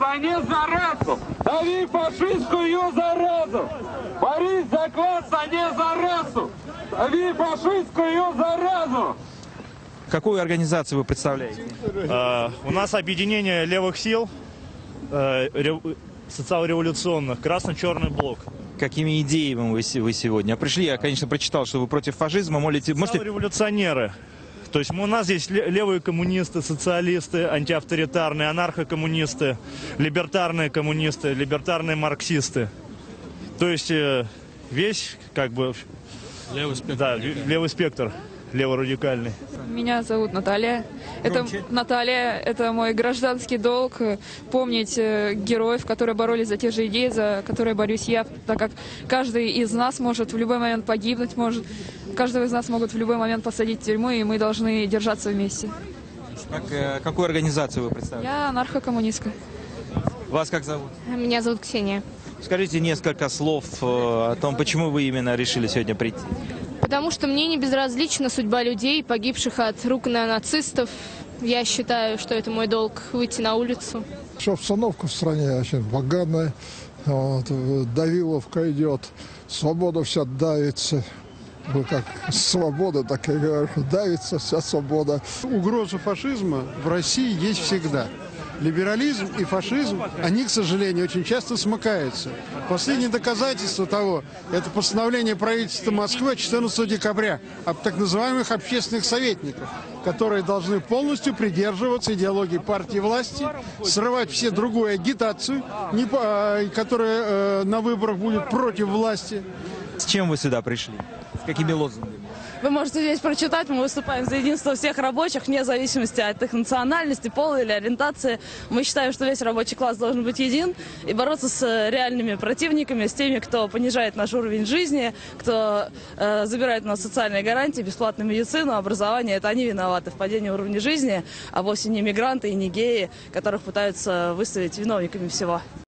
а не за расу! Дави фашистскую заразу! Борись за класс, а не за расу! Дави фашистскую заразу! Какую организацию вы представляете? Э, У нас объединение левых сил э, рев- социал-революционных, красно-черный блок. Какими идеями вы, вы сегодня пришли? Я, конечно, прочитал, что вы против фашизма. Молите, можете... Революционеры. То есть у нас ле- левые коммунисты, социалисты, антиавторитарные, анархокоммунисты, либертарные коммунисты, либертарные марксисты. То есть э, весь как бы... Левый спектр. Да, ле- левый спектр, леворадикальный. Меня зовут Наталья. Это Наталья, это мой гражданский долг э, помнить э, героев, которые боролись за те же идеи, за которые борюсь я, так как каждый из нас может в любой момент погибнуть, может, каждого из нас могут в любой момент посадить в тюрьму, и мы должны держаться вместе. Как, э, какую организацию вы представляете? Я анархокоммунистка. Вас как зовут? Меня зовут Ксения. Скажите несколько слов о том, почему вы именно решили сегодня прийти. Потому что мне не безразлична судьба людей, погибших от рук на нацистов. Я считаю, что это мой долг выйти на улицу. Что обстановка в стране очень поганая. Вот, давиловка идет, свобода вся давится. Ну, как свобода, так я говорю, давится вся свобода. Угроза фашизма в России есть всегда. Либерализм и фашизм, они, к сожалению, очень часто смыкаются. Последнее доказательство того – это постановление правительства Москвы от 14 декабря об так называемых общественных советниках, которые должны полностью придерживаться идеологии партии власти, срывать все другую агитацию, а, которая э, на выборах будет против власти. С чем вы сюда пришли? С какими лозунгами? Вы можете здесь прочитать, мы выступаем за единство всех рабочих, вне зависимости от их национальности, пола или ориентации. Мы считаем, что весь рабочий класс должен быть един и бороться с э, реальными противниками, с теми, кто понижает наш уровень жизни, кто э, забирает у нас социальные гарантии, бесплатную медицину, образование. Это они виноваты в падении уровня жизни, а вовсе не мигранты и не геи, которых пытаются выставить виновниками всего.